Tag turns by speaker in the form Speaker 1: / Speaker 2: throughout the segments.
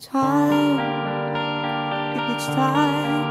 Speaker 1: Time, if it's time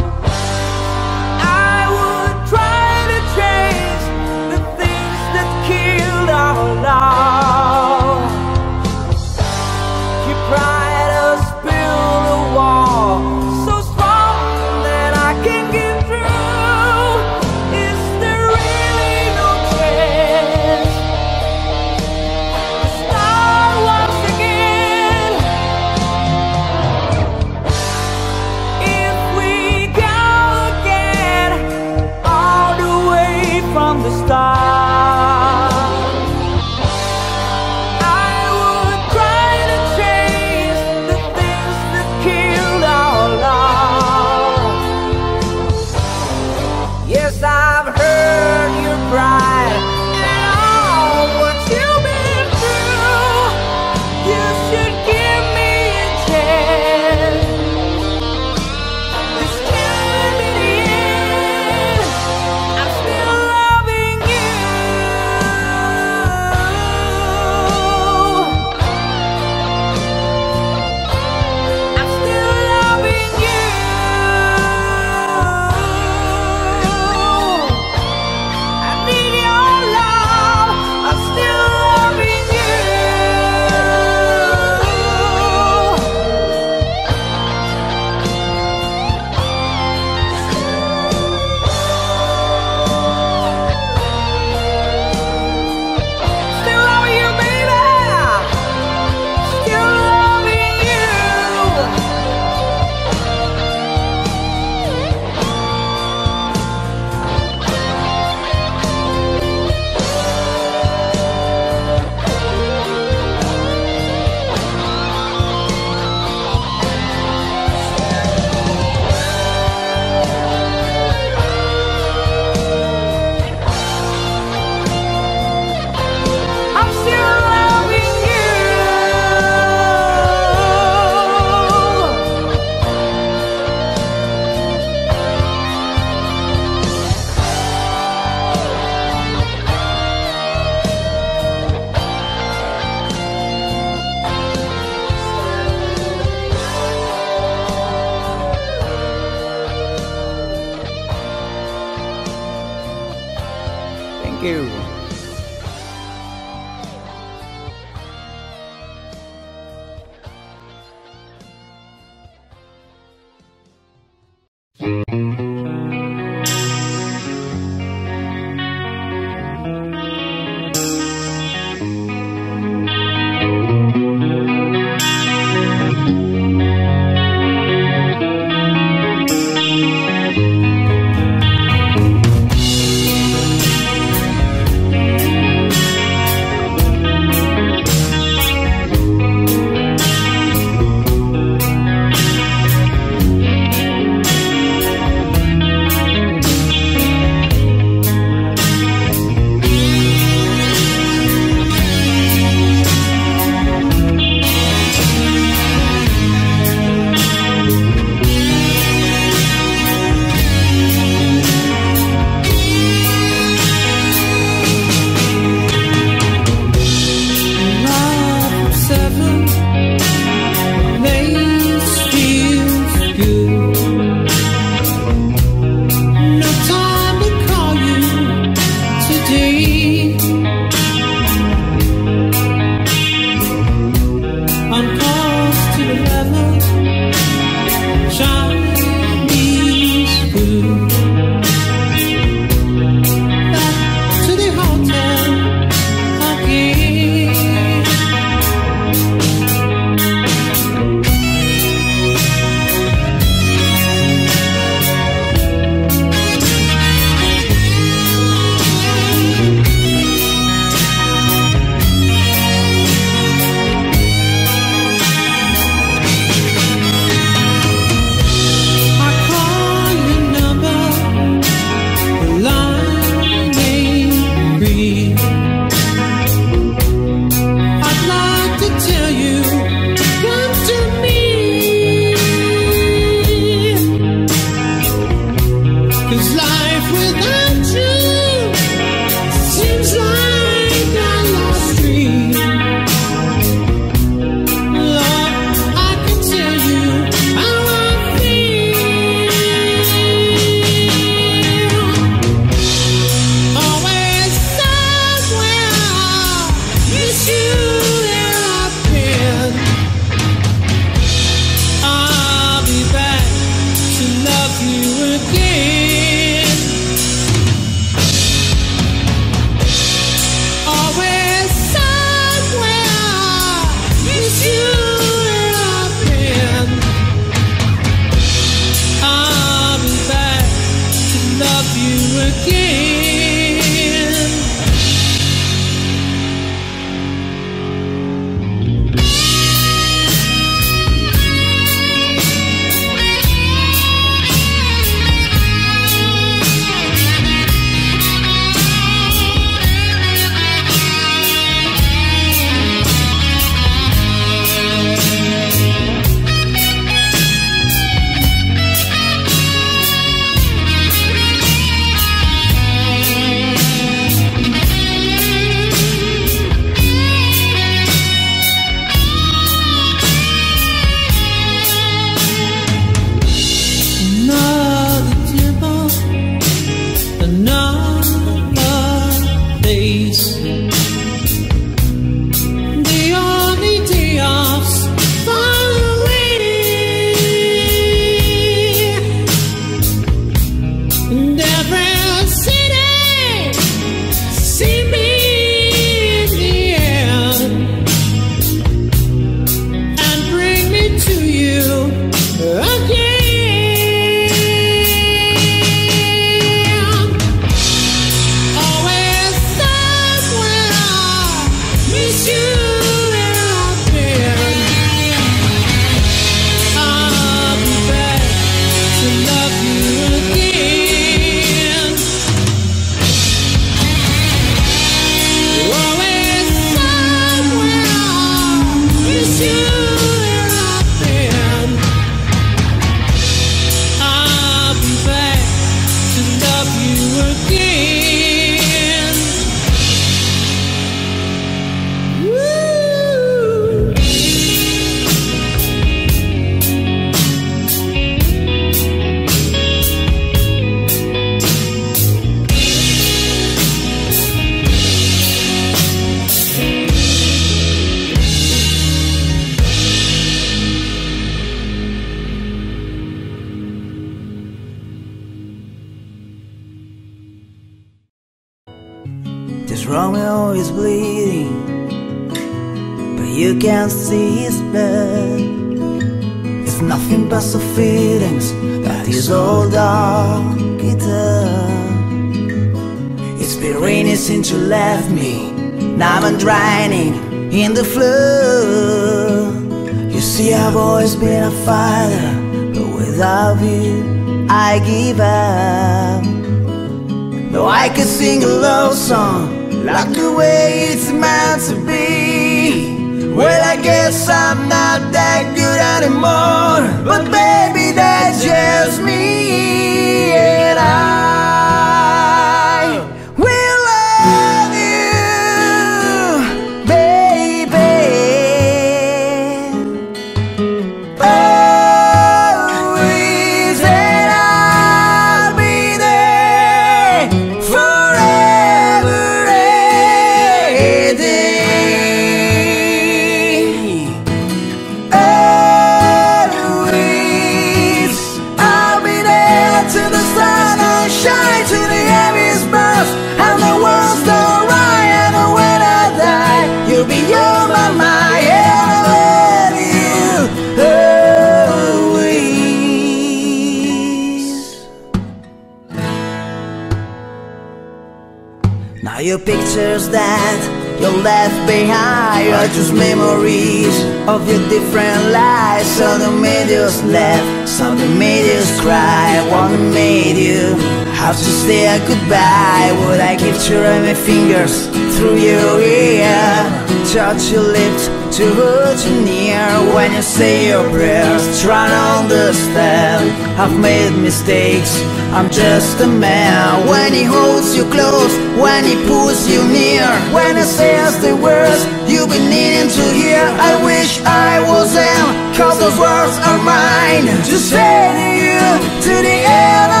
Speaker 1: just
Speaker 2: memories of your different lives. Some the media's laugh, some the media's cry. Wanna meet you, have to say a goodbye. Would I capture my fingers through your ear? Touch your lips to hold you near. When you say your prayers, try to understand. I've made mistakes, I'm just a man. When he holds you close, when he pulls you near. When he says the words you've been needing to hear? I wish I was them, cause those words are mine. To say to you, to the end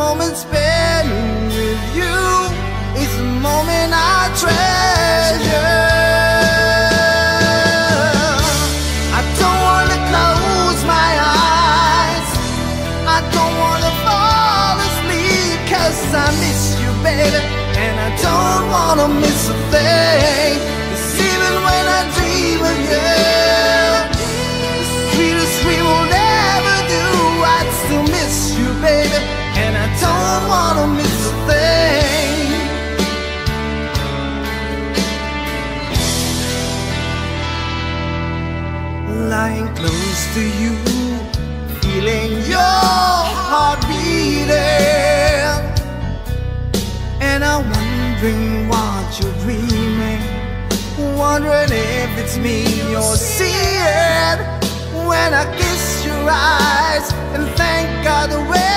Speaker 2: moment spent with you is the moment I treasure. I don't wanna close my eyes. I don't wanna fall I miss you, baby. And I don't wanna miss a thing. it's me you're seeing when I kiss your eyes and thank God the
Speaker 1: way.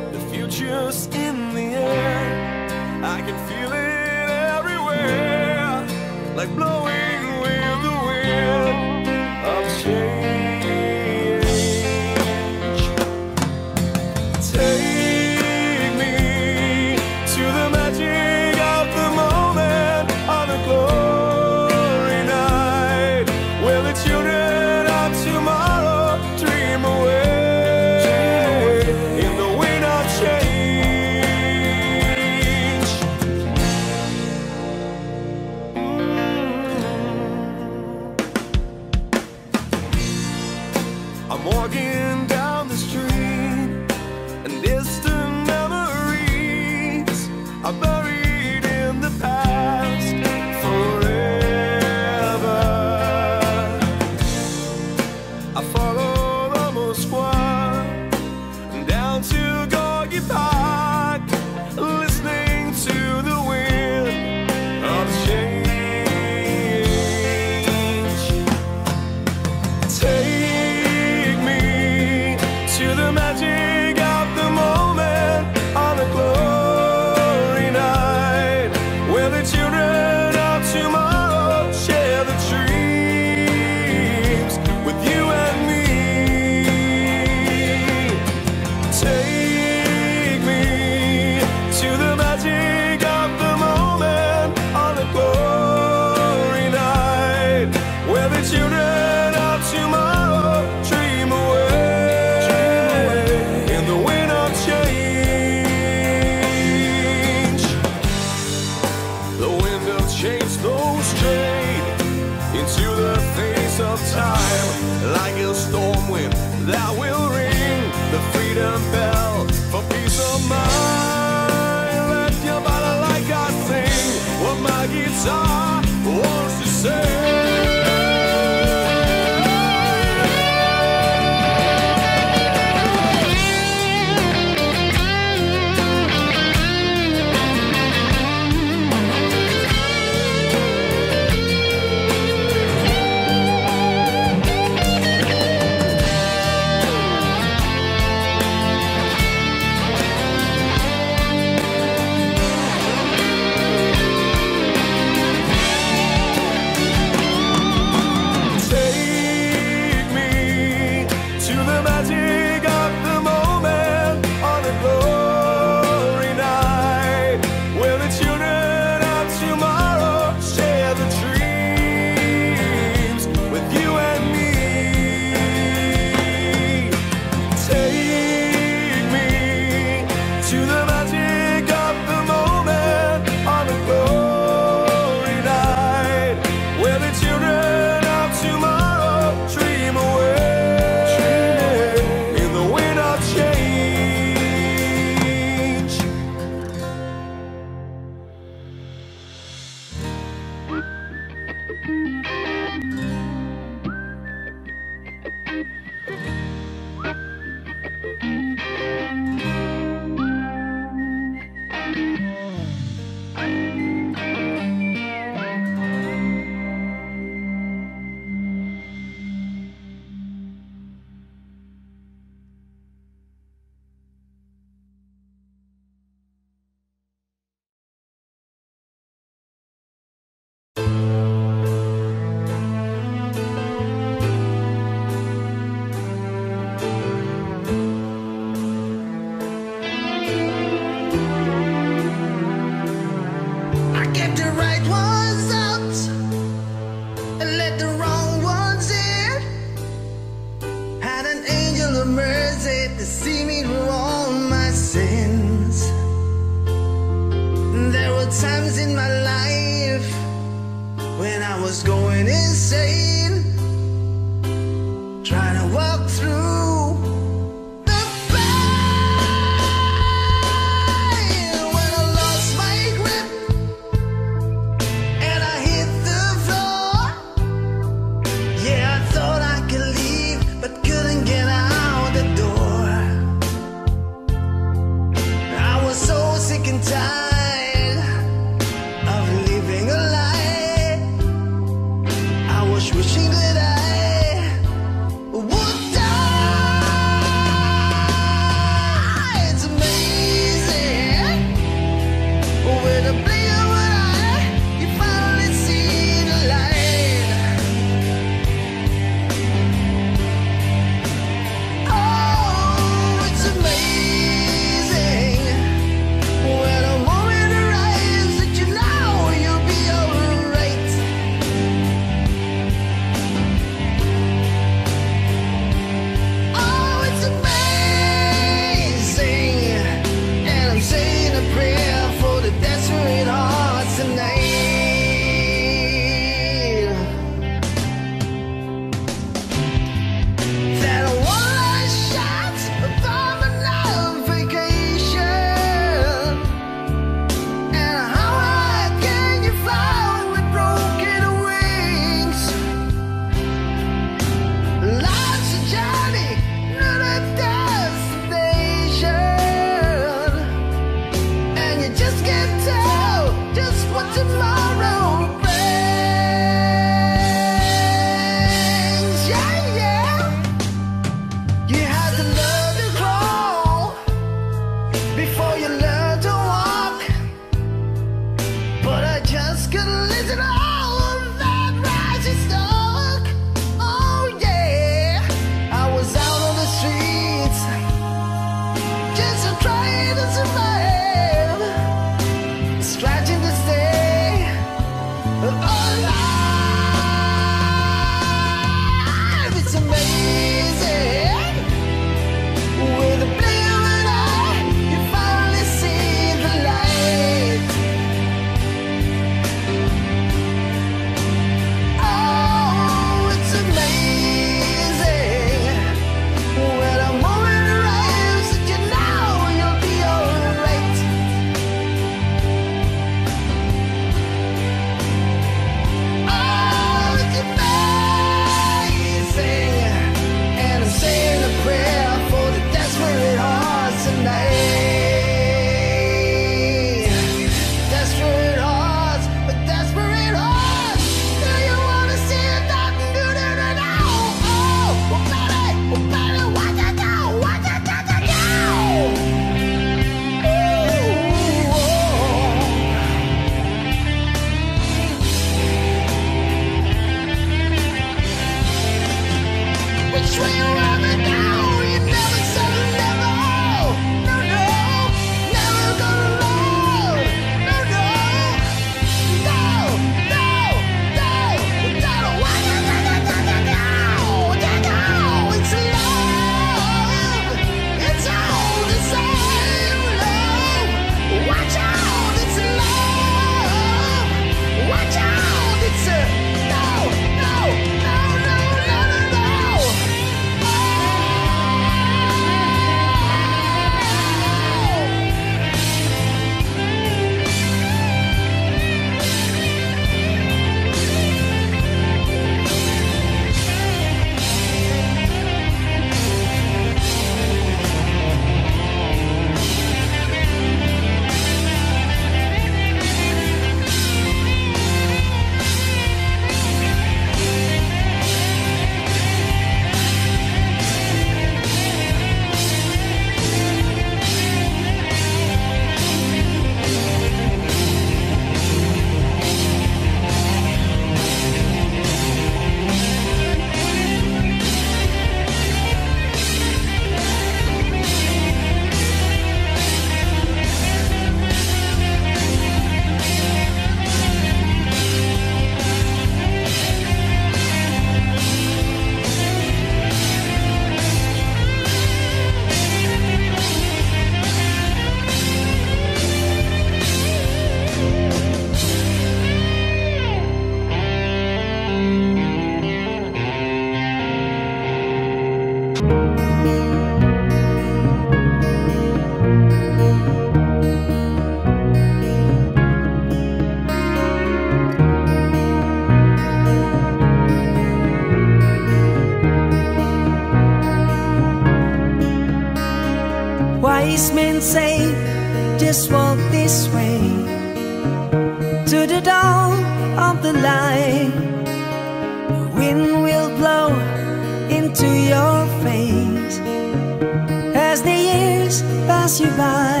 Speaker 1: you by.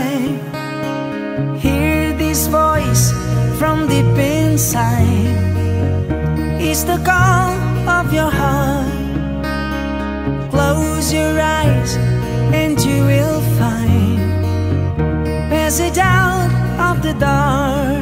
Speaker 1: Hear this voice from deep inside. It's the call of your heart. Close your eyes and you will find. Pass it out of the dark.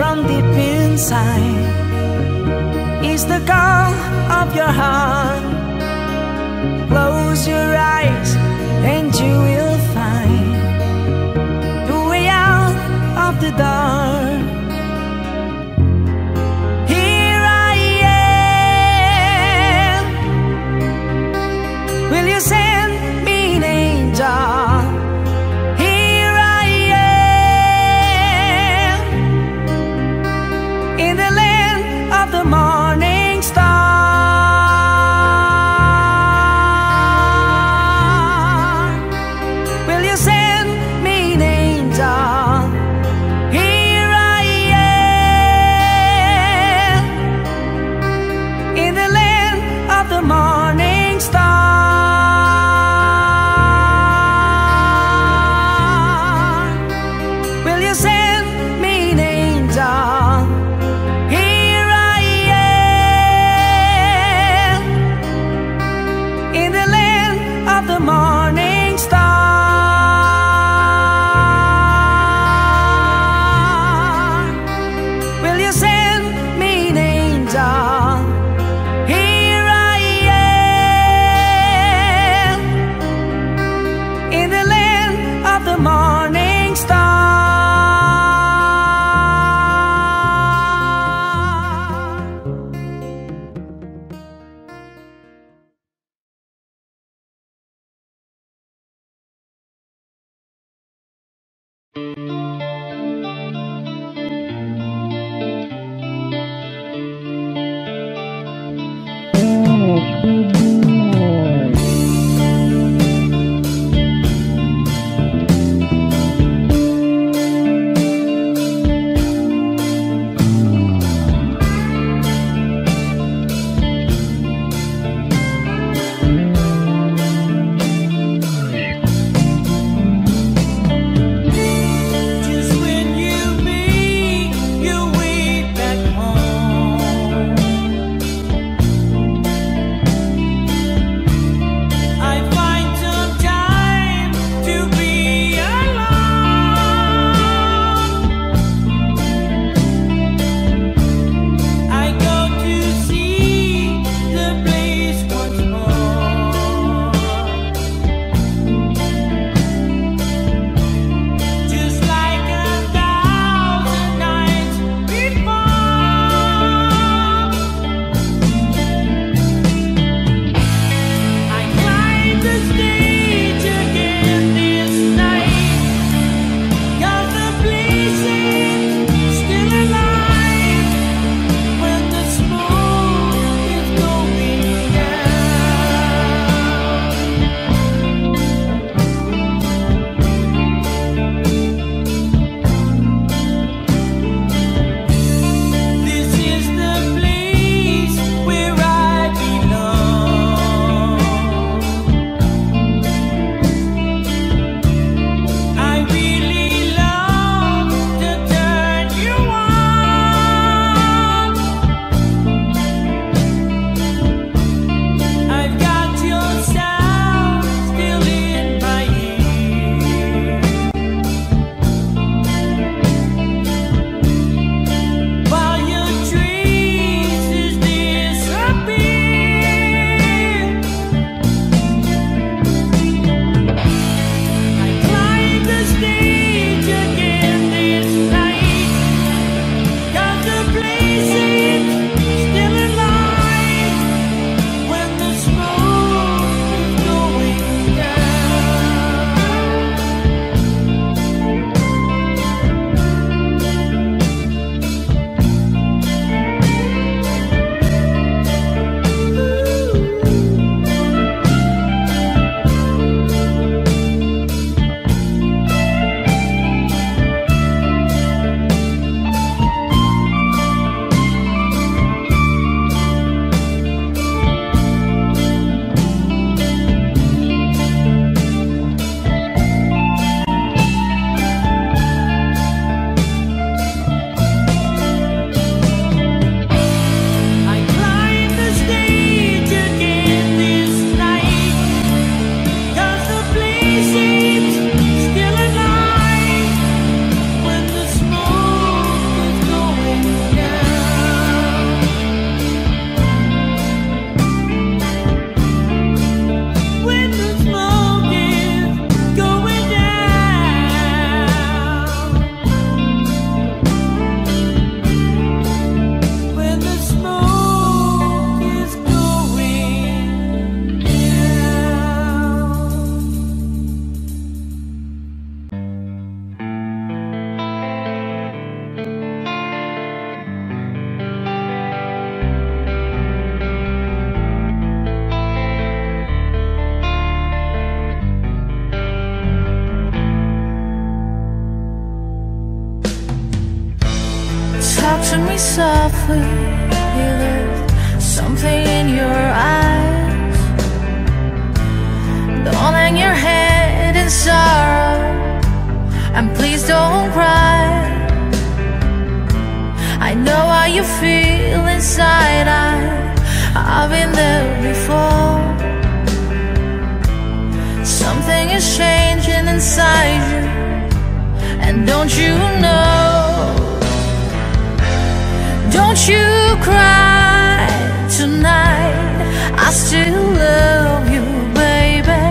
Speaker 1: from deep inside is the call of your heart. Close your eyes and you will find the way out of the dark. You
Speaker 3: feel inside. I, I've been there before. Something is changing inside you, and don't you know? Don't you cry tonight. I still love you, baby.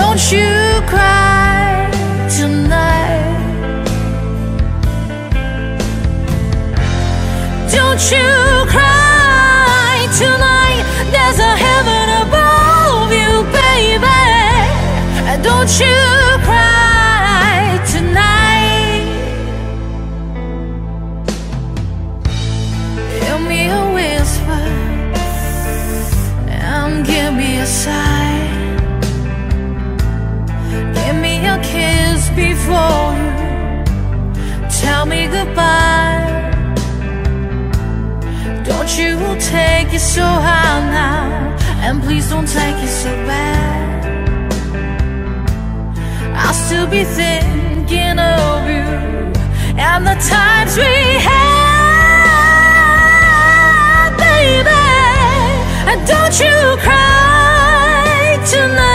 Speaker 3: Don't you cry tonight. You cry tonight. There's a heaven above you, baby. Don't you cry tonight. Me a whisper give me a. Give me a kiss before you tell me goodbye. You will take it so hard now, and please don't take it so bad. I'll still be thinking of you and the times we had, baby. And don't you cry tonight.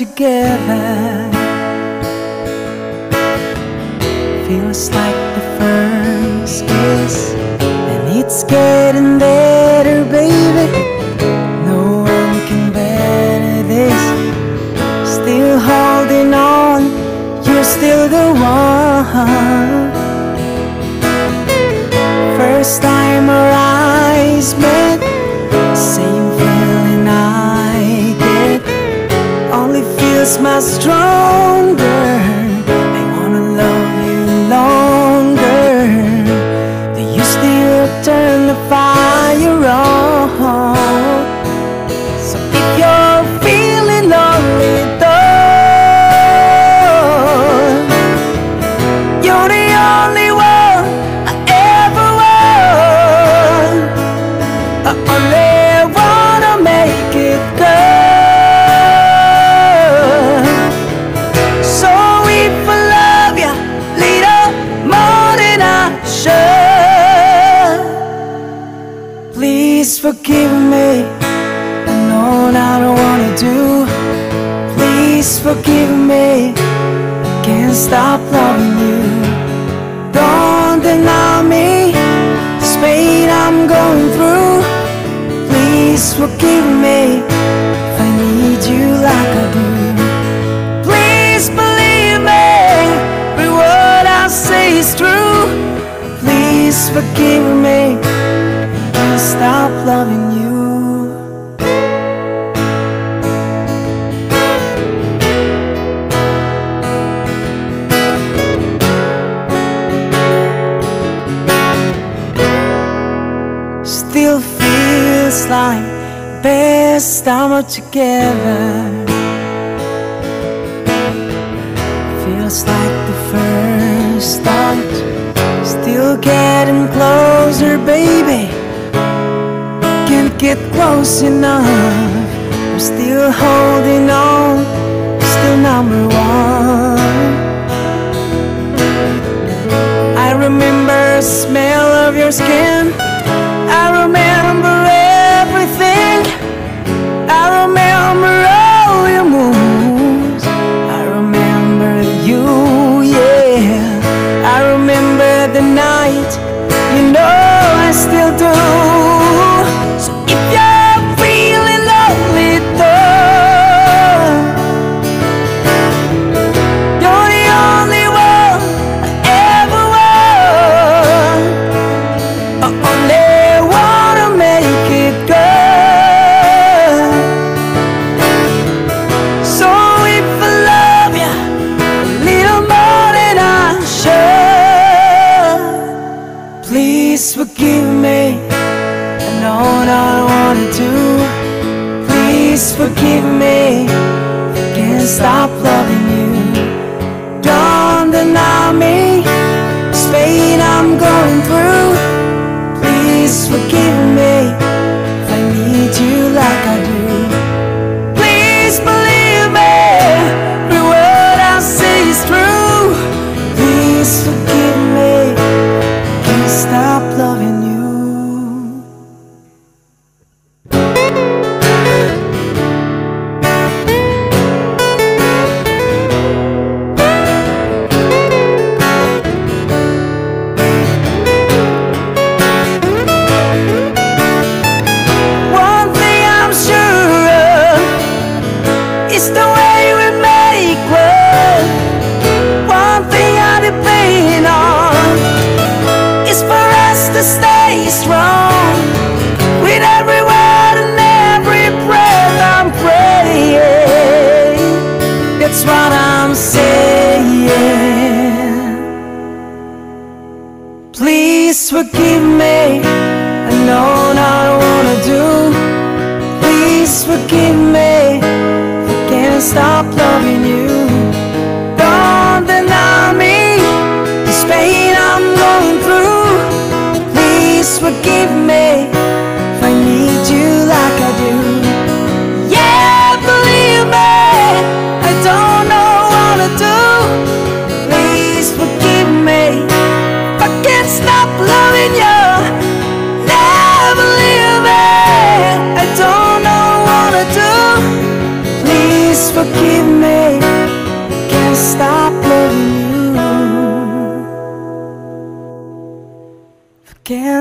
Speaker 1: together. going through. Please forgive me if I need you like I do. Please believe me, every word I say is true. Please forgive me if I stop loving you. first summer together. Feels like the first start Still getting closer, baby. Can't get close enough. I'm still holding on. Still number one. I remember the smell of your skin. I remember stop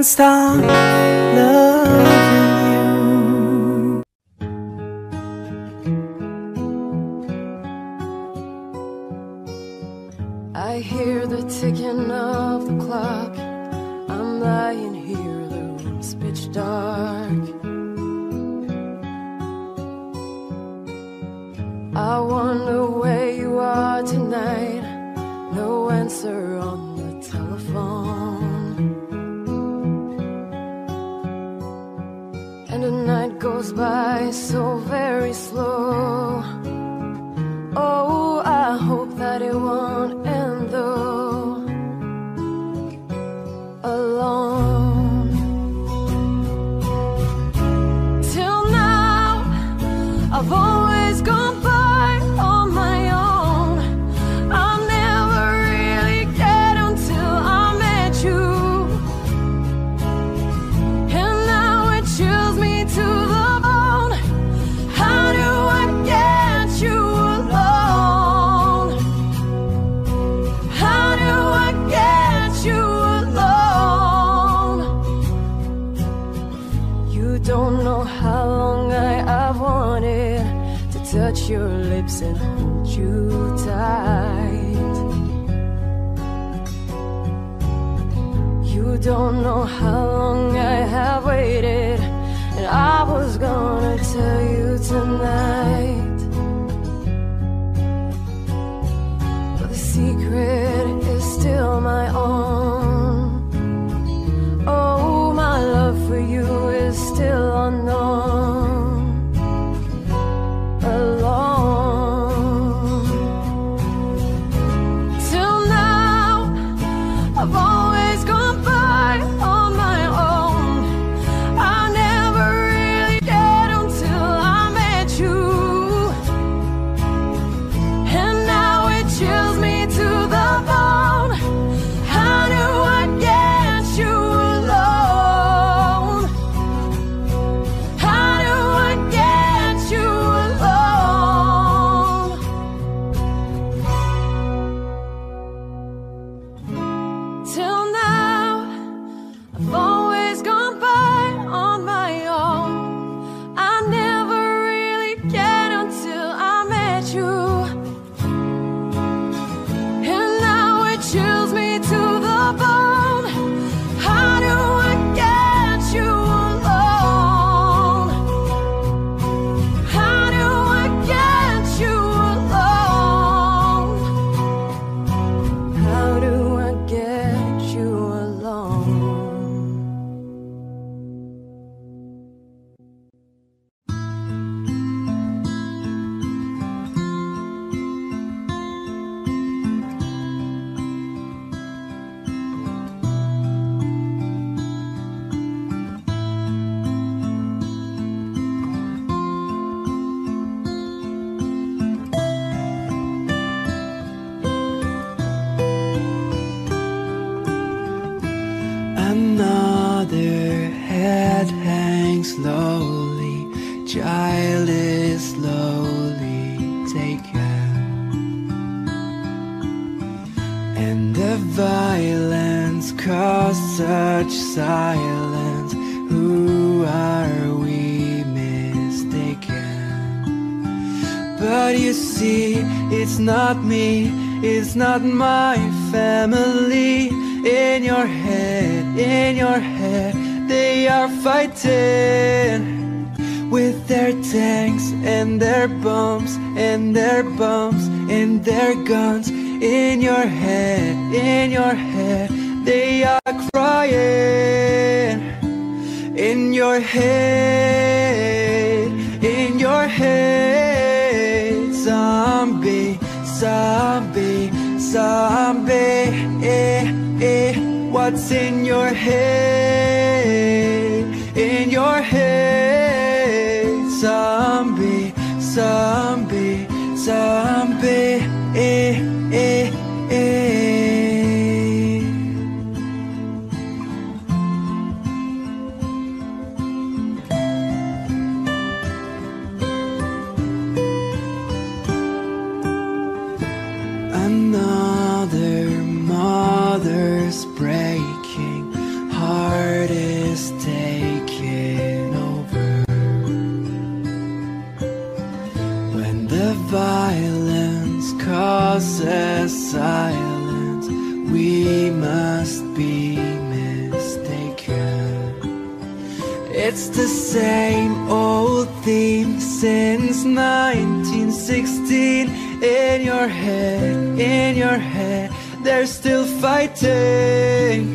Speaker 1: stop loving you. I
Speaker 4: hear the ticking of the clock. I'm lying here, the room's pitch dark. I wonder where you are tonight. No answer on the by so very slow.
Speaker 2: not me, it's not my family. In your head, in your head, they are fighting with their tanks and their bombs and their bombs and their guns. In your head, in your head, they are crying in your head. zombie, zombie eh, eh, What's in your head, in your head. Zombie, zombie, zombie eh, same old theme since 1916. In your head, in your head, they're still fighting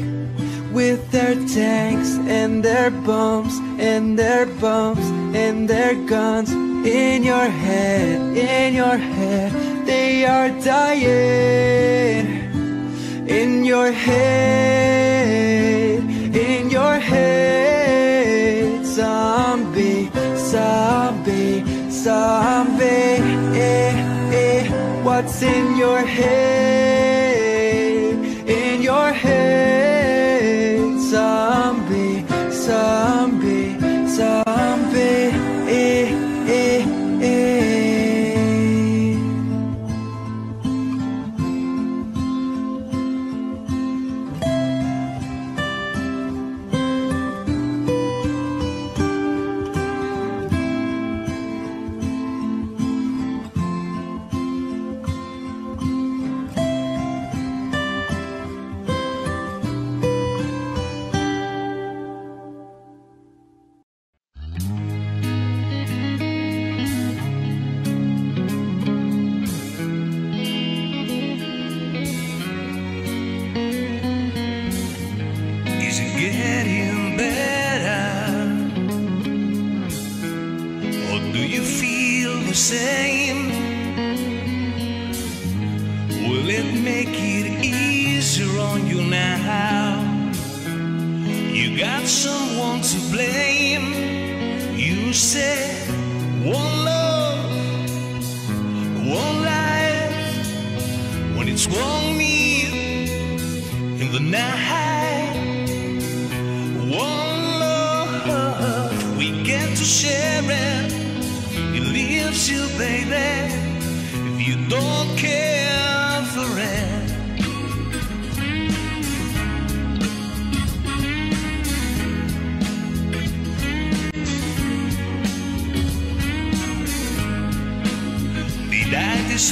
Speaker 2: with their tanks and their bombs and their bombs and their guns. In your head, in your head, they are dying. In your head, in your head, zombie, zombie, zombie. Eh, eh. What's in your head? In your head, zombie, zombie.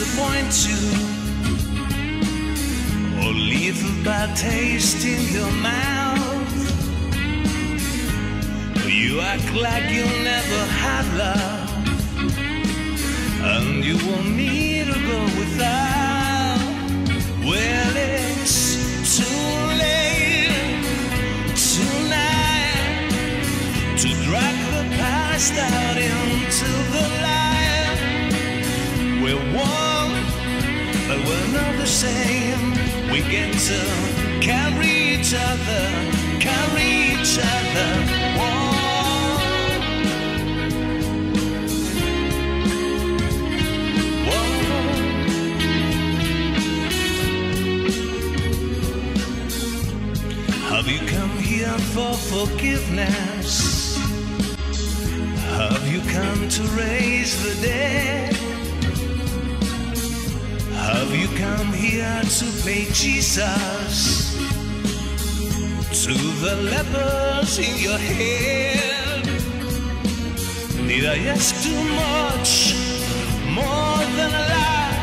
Speaker 5: Disappoint you? Or leave a bad taste in your mouth? You act like you never had love, and you want me to go without. Well, it's too late tonight to drag the past out into the light. We're one, but we're not the same. We get to carry each other, carry each other. One. One. Have you come here for forgiveness? Have you come to raise the dead? Have you come here to play Jesus? To the lepers in your head? Did I ask too much? More than a lie?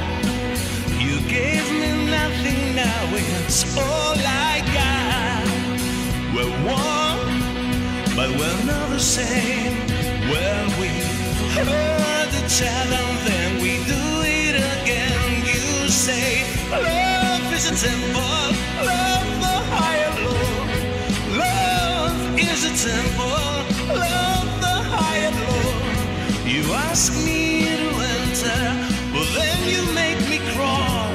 Speaker 5: You gave me nothing, now it's all I got. We're one, but we're not the same. Well, we hurt each other, then we do it again. Say, love is a temple, love the higher Lord. Love is a temple, love the higher Lord. You ask me to enter, but then you make me crawl.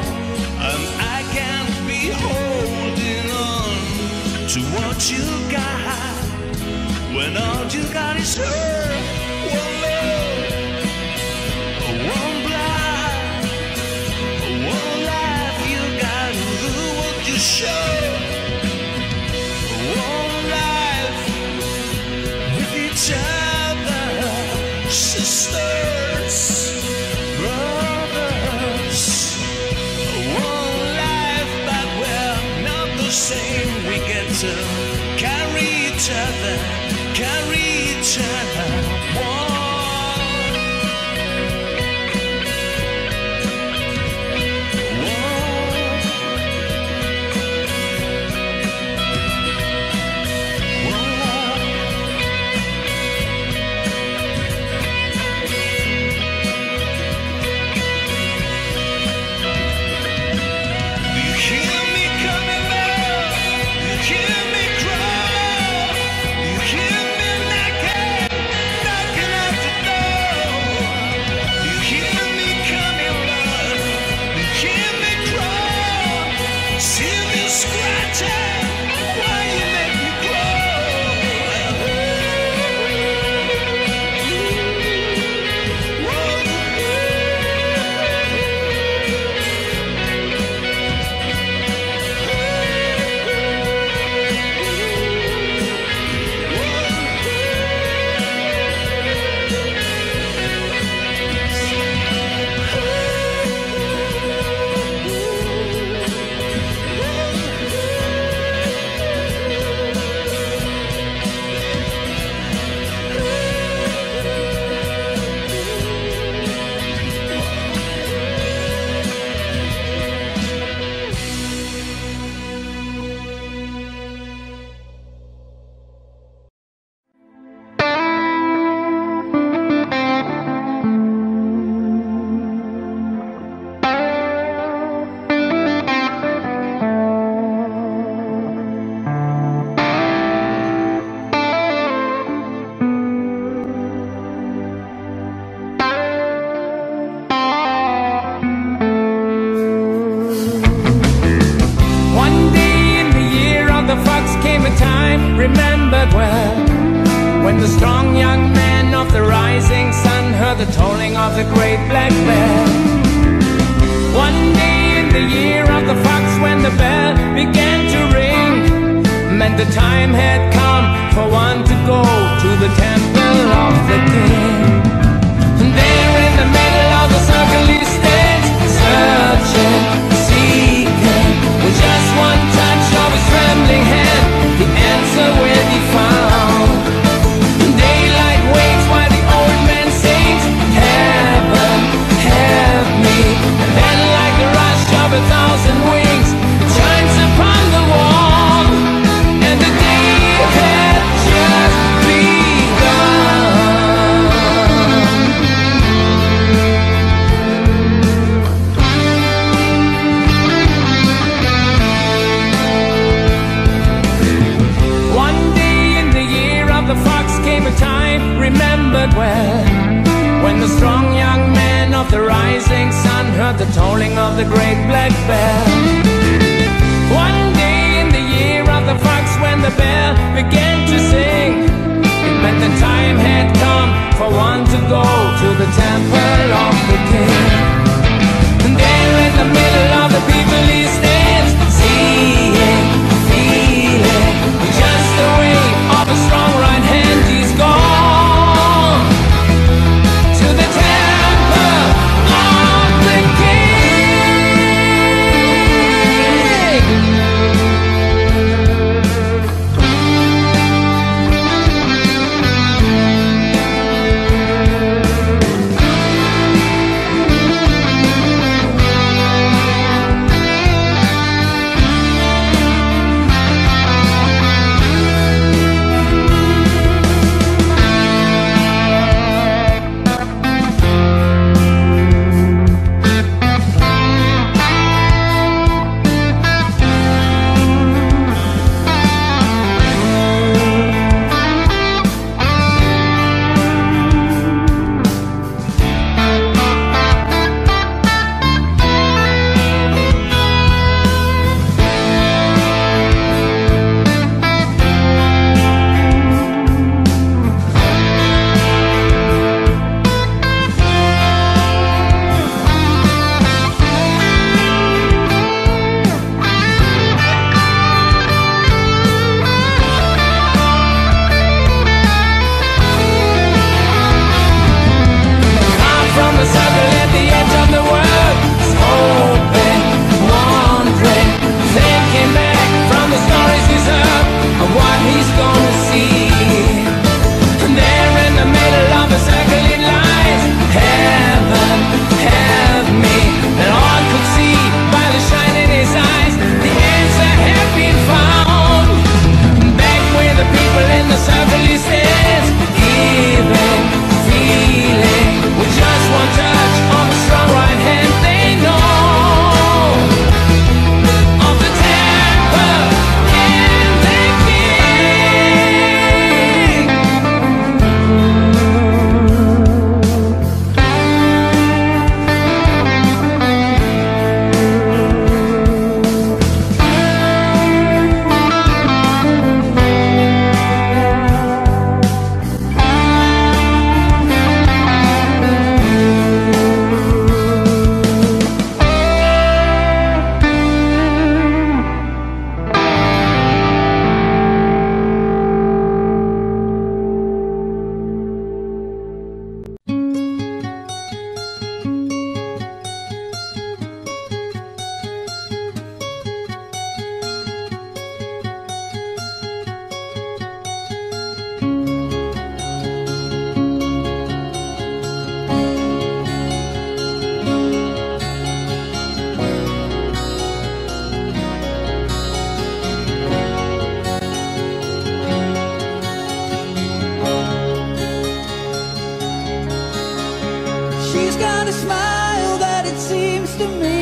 Speaker 5: And I can't be holding on to what you got when all you got is her. Carry each other, carry
Speaker 2: to me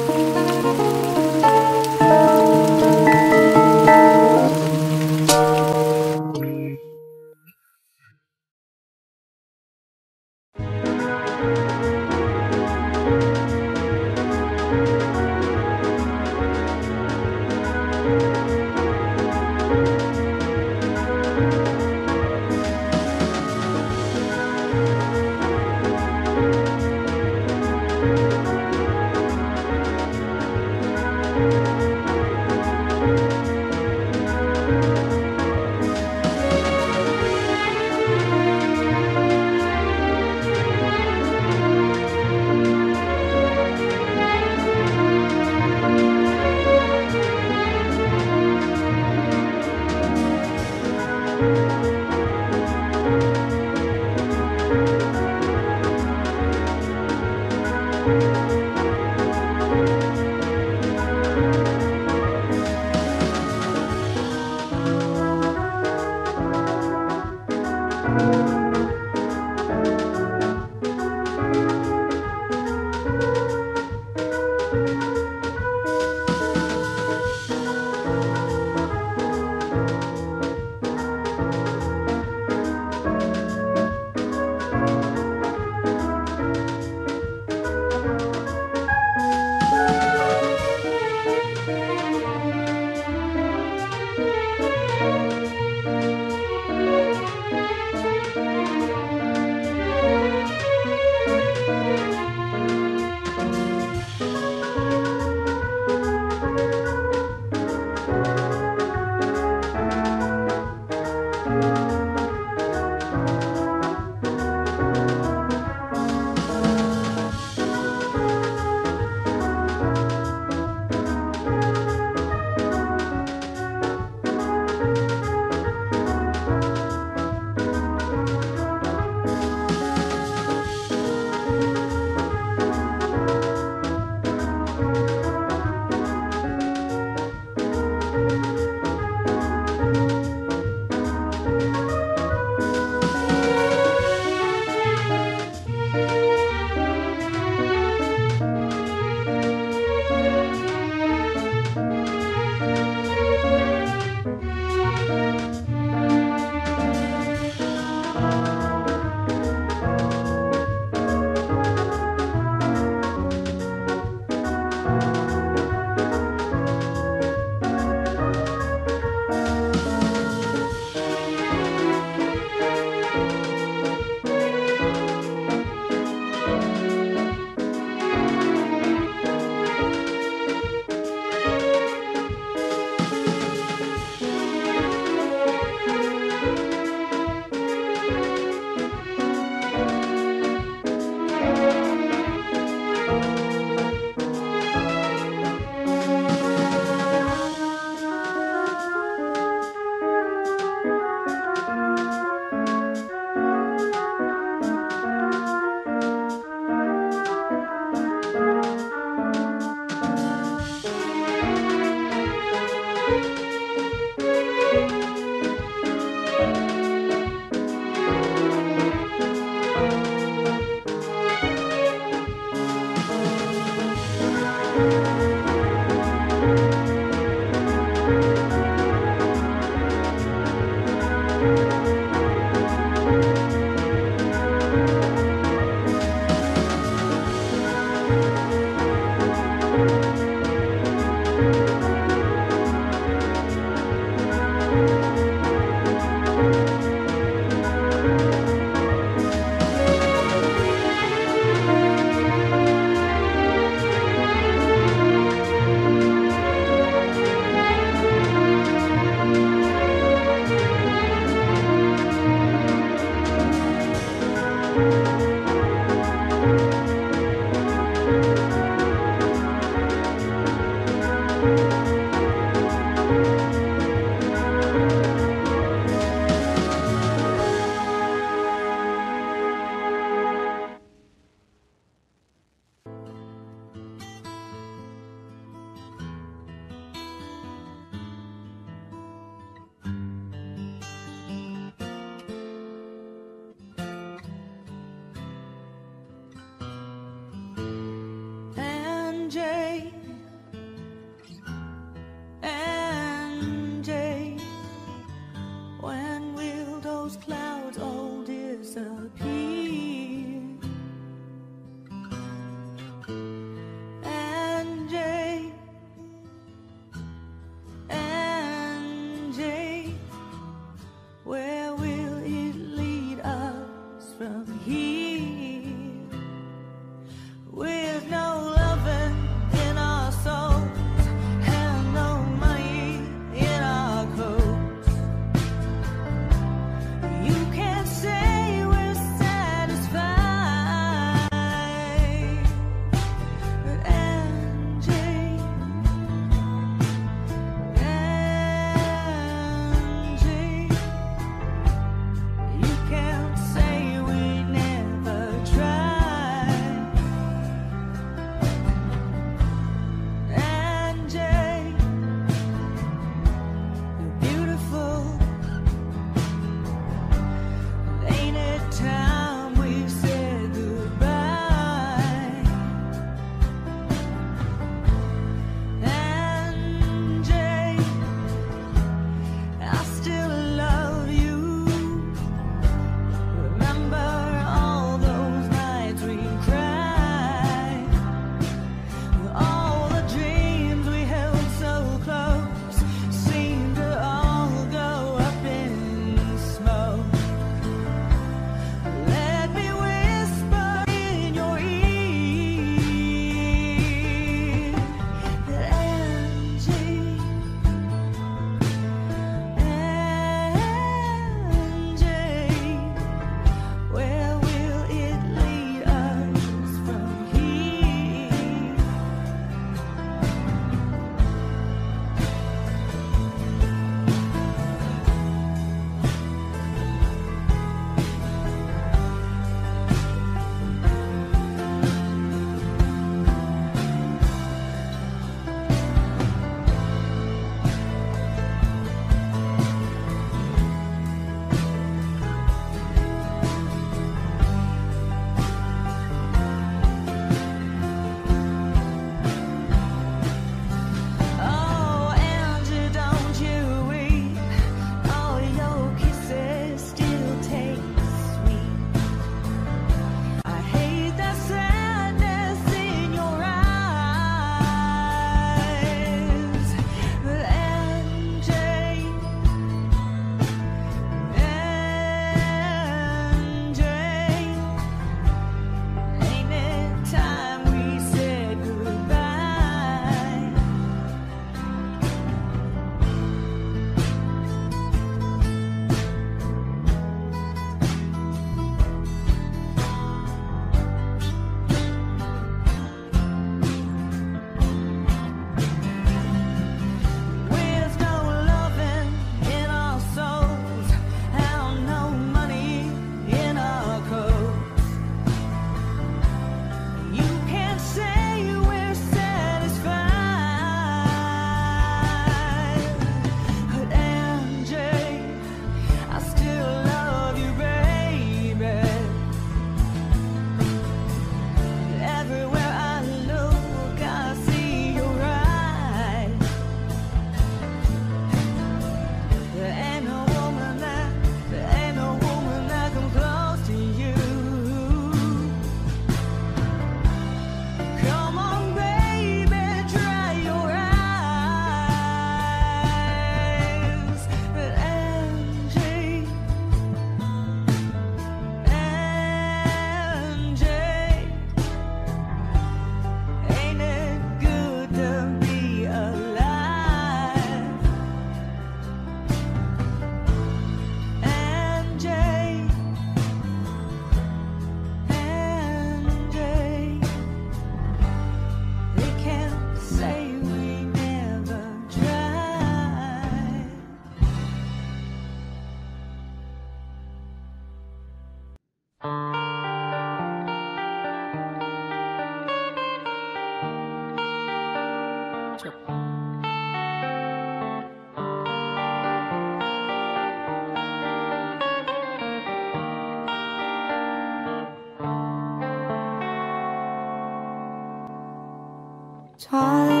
Speaker 2: time,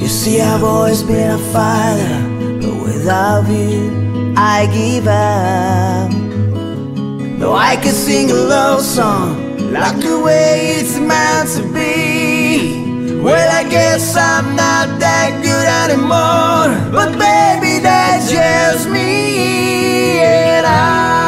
Speaker 1: You
Speaker 6: see, I've always been
Speaker 2: a fighter, but without you, I give up. Though I could sing a love song like the way it's meant to be. Well, I guess I'm not that good anymore. But baby, that's just me. And I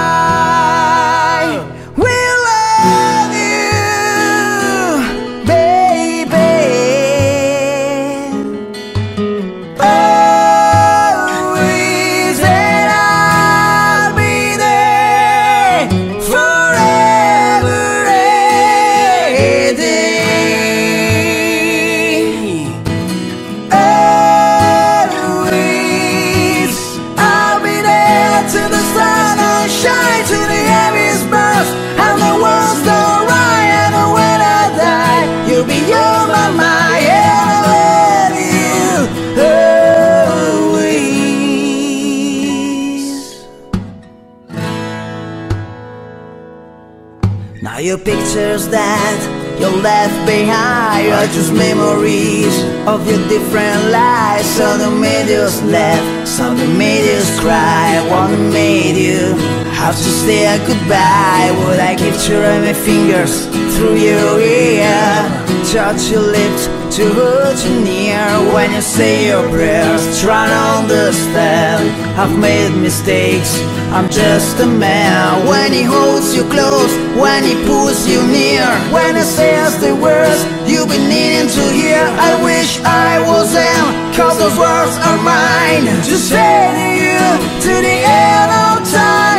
Speaker 2: pictures that you left behind are just memories of your different lives. Some that made us laugh, some that made us cry. One made you have to say goodbye. Would I keep to my fingers through your ear, touch your lips to hold you near when you say your prayers? Try to understand. I've made mistakes. I'm just a man when he holds you close, when he pulls you near, when he says the words you've been needing to hear. I wish I was him, cause those words are mine to say to you to the end of time.